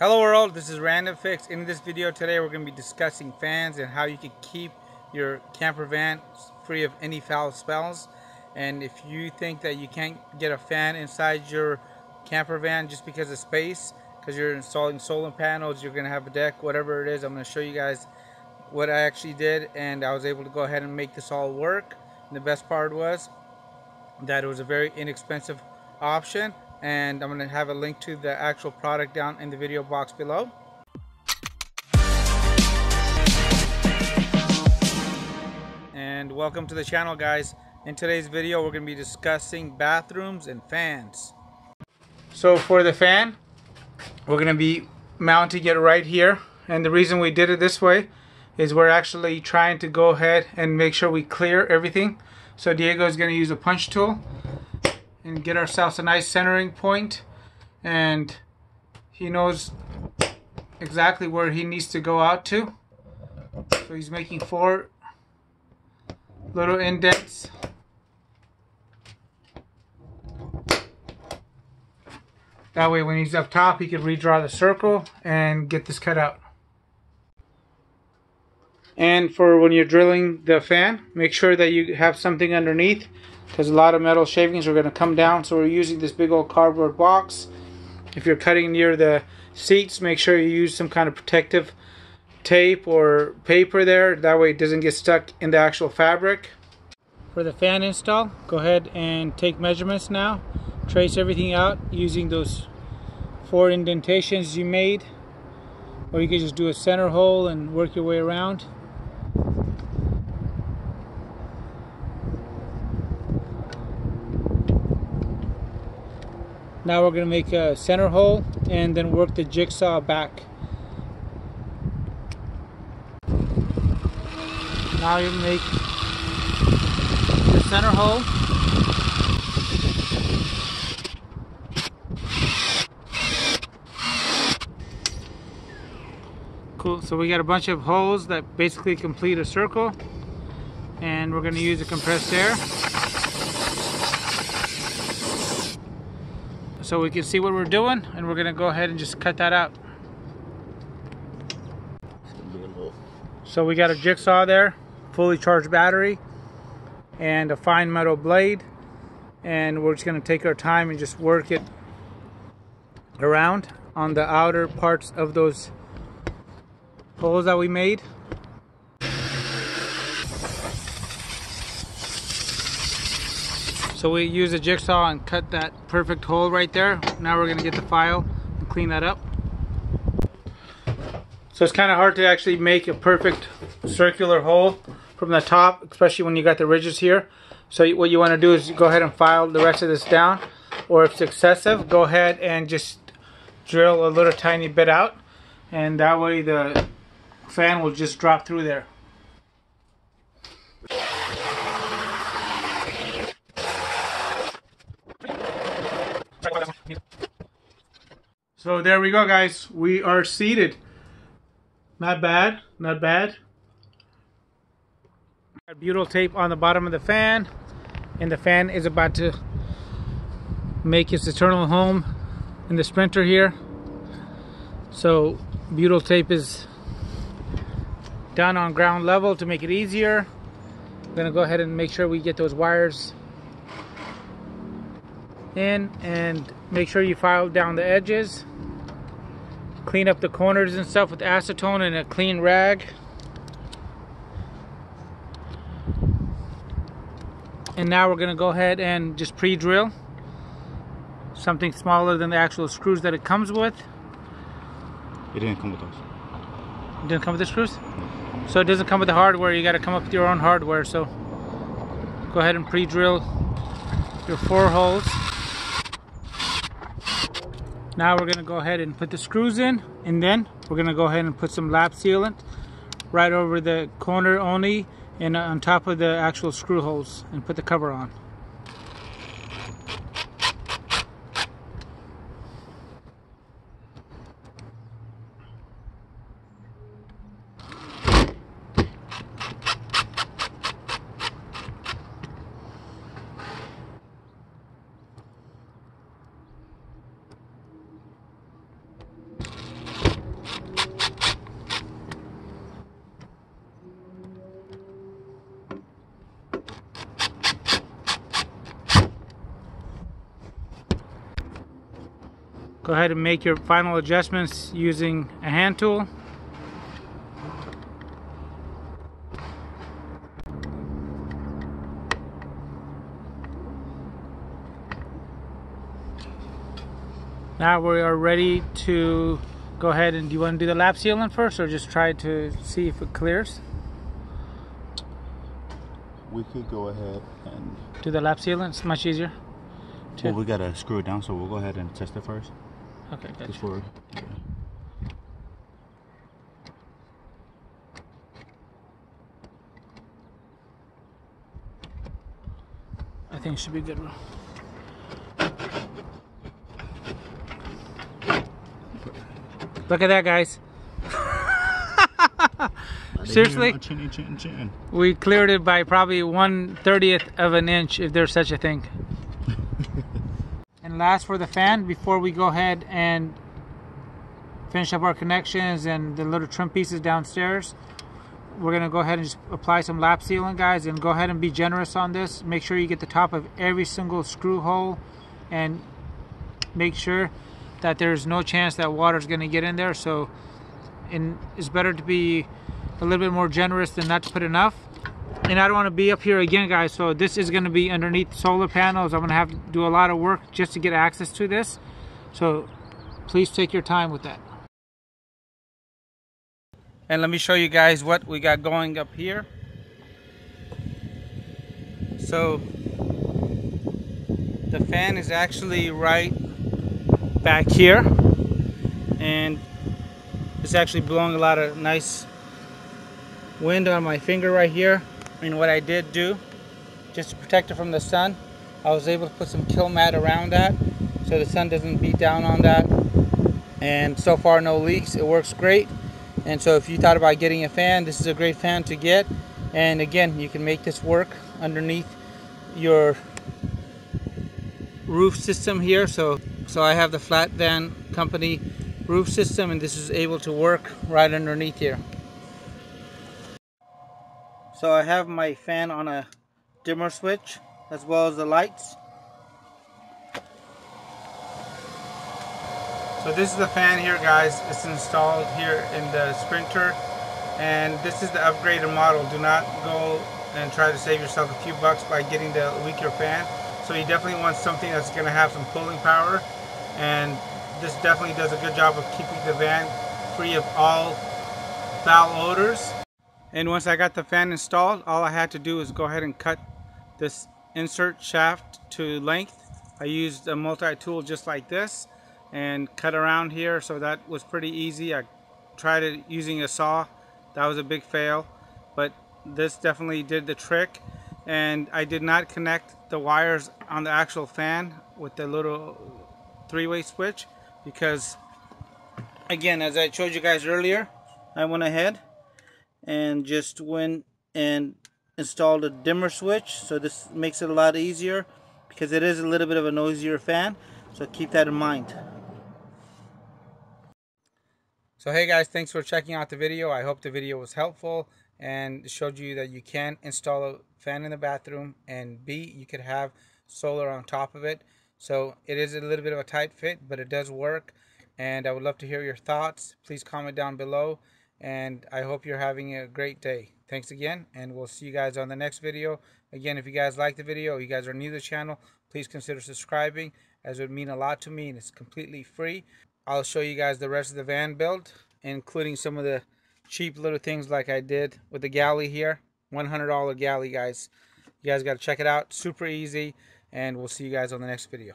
Hello world, this is Random Fix. In this video today we're going to be discussing fans and how you can keep your camper van free of any foul spells. And if you think that you can't get a fan inside your camper van just because of space, because you're installing solar panels, you're going to have a deck, whatever it is, I'm going to show you guys what I actually did and I was able to go ahead and make this all work. And the best part was that it was a very inexpensive option and I'm going to have a link to the actual product down in the video box below. And welcome to the channel guys. In today's video we're going to be discussing bathrooms and fans. So for the fan, we're going to be mounting it right here. And the reason we did it this way is we're actually trying to go ahead and make sure we clear everything. So Diego is going to use a punch tool and get ourselves a nice centering point. And he knows exactly where he needs to go out to. So he's making four little indents. That way when he's up top he can redraw the circle and get this cut out. And for when you're drilling the fan make sure that you have something underneath because a lot of metal shavings are going to come down so we're using this big old cardboard box. If you're cutting near the seats make sure you use some kind of protective tape or paper there. That way it doesn't get stuck in the actual fabric. For the fan install go ahead and take measurements now. Trace everything out using those four indentations you made. Or you can just do a center hole and work your way around Now we're going to make a center hole and then work the jigsaw back. Now you make the center hole. Cool, so we got a bunch of holes that basically complete a circle and we're going to use a compressed air. So we can see what we're doing and we're gonna go ahead and just cut that out. So we got a jigsaw there fully charged battery and a fine metal blade and we're just gonna take our time and just work it around on the outer parts of those holes that we made So we use a jigsaw and cut that perfect hole right there. Now we're gonna get the file and clean that up. So it's kind of hard to actually make a perfect circular hole from the top, especially when you got the ridges here. So what you want to do is go ahead and file the rest of this down. Or if it's excessive, go ahead and just drill a little tiny bit out. And that way the fan will just drop through there. So there we go, guys. We are seated. Not bad, not bad. Got butyl tape on the bottom of the fan, and the fan is about to make its eternal home in the Sprinter here. So butyl tape is done on ground level to make it easier. I'm gonna go ahead and make sure we get those wires in and make sure you file down the edges. Clean up the corners and stuff with acetone and a clean rag. And now we're gonna go ahead and just pre-drill something smaller than the actual screws that it comes with. It didn't come with those. It didn't come with the screws? So it doesn't come with the hardware. You got to come up with your own hardware. So go ahead and pre-drill your four holes now we're to go ahead and put the screws in and then we're to go ahead and put some lap sealant right over the corner only and on top of the actual screw holes and put the cover on. Go ahead and make your final adjustments using a hand tool. Now we are ready to go ahead and do you want to do the lap sealant first or just try to see if it clears? We could go ahead and. Do the lap sealant, it's much easier. Well, we gotta screw it down, so we'll go ahead and test it first. okay, gotcha. Before. Yeah. I think it should be good. Look at that, guys. Seriously? We cleared it by probably one thirtieth of an inch, if there's such a thing. Last for the fan, before we go ahead and finish up our connections and the little trim pieces downstairs, we're gonna go ahead and just apply some lap sealant, guys, and go ahead and be generous on this. Make sure you get the top of every single screw hole, and make sure that there's no chance that water's gonna get in there. So, it's better to be a little bit more generous than not to put enough. And I don't want to be up here again, guys. So this is going to be underneath solar panels. I'm going to have to do a lot of work just to get access to this. So please take your time with that. And let me show you guys what we got going up here. So the fan is actually right back here. And it's actually blowing a lot of nice wind on my finger right here and what I did do just to protect it from the sun I was able to put some Kilmat around that so the sun doesn't beat down on that. And so far no leaks. It works great. And so if you thought about getting a fan this is a great fan to get. And again you can make this work underneath your roof system here. So so I have the flat van company roof system and this is able to work right underneath here so I have my fan on a dimmer switch as well as the lights. So this is the fan here guys. It's installed here in the Sprinter and this is the upgraded model. Do not go and try to save yourself a few bucks by getting the weaker fan. So you definitely want something that's going to have some pulling power and this definitely does a good job of keeping the van free of all foul odors. And once I got the fan installed, all I had to do was go ahead and cut this insert shaft to length. I used a multi-tool just like this and cut around here, so that was pretty easy. I tried it using a saw. That was a big fail, but this definitely did the trick. And I did not connect the wires on the actual fan with the little three-way switch because, again, as I showed you guys earlier, I went ahead and just went and installed a dimmer switch. So this makes it a lot easier because it is a little bit of a noisier fan. So keep that in mind. So hey guys thanks for checking out the video. I hope the video was helpful and showed you that you can install a fan in the bathroom and B you could have solar on top of it. So it is a little bit of a tight fit but it does work. And I would love to hear your thoughts. Please comment down below and I hope you're having a great day. Thanks again, and we'll see you guys on the next video. Again, if you guys like the video, you guys are new to the channel, please consider subscribing, as it would mean a lot to me, and it's completely free. I'll show you guys the rest of the van build, including some of the cheap little things like I did with the galley here. $100 galley, guys. You guys got to check it out. Super easy, and we'll see you guys on the next video.